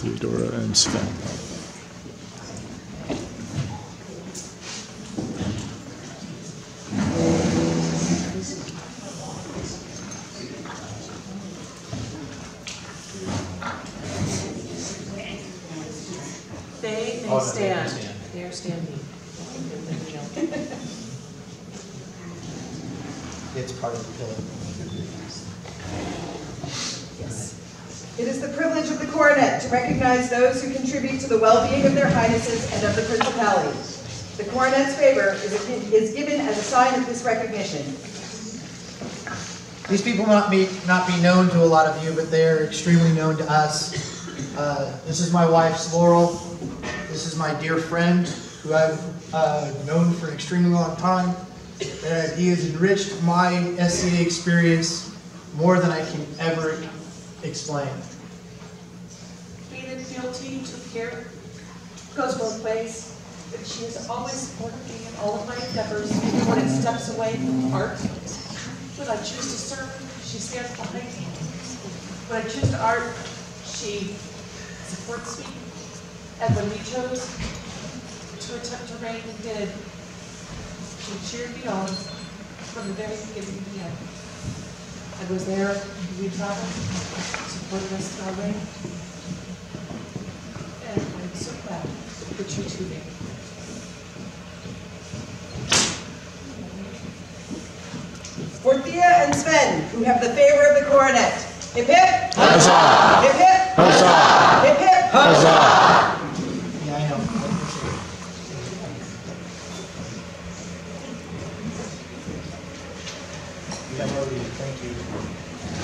Theodora and Sven. They Oh, may they stand. stand. They are standing. It's part of the pillar. It is the privilege of the coronet to recognize those who contribute to the well-being of their highnesses and of the principality. The coronet's favor is, is given as a sign of this recognition. These people might be, not be known to a lot of you, but they're extremely known to us. Uh, this is my wife's Laurel. This is my dear friend, who I've uh, known for an extremely long time. And he has enriched my SCA experience more than I can ever explain. Being guilty to care goes both ways, but she has always supported me in all of my endeavors, even when it steps away from art. When I choose to serve, she stands behind me. When I choose to art, she supports me. And when we chose to attempt to reign, we did. She cheered me on from the very beginning to the end. I was there, we traveled, supported us our reign. And I'm so glad that you two did. For Thea and Sven, who have the favor of the coronet. Hip hip! Huzzah! Thank you.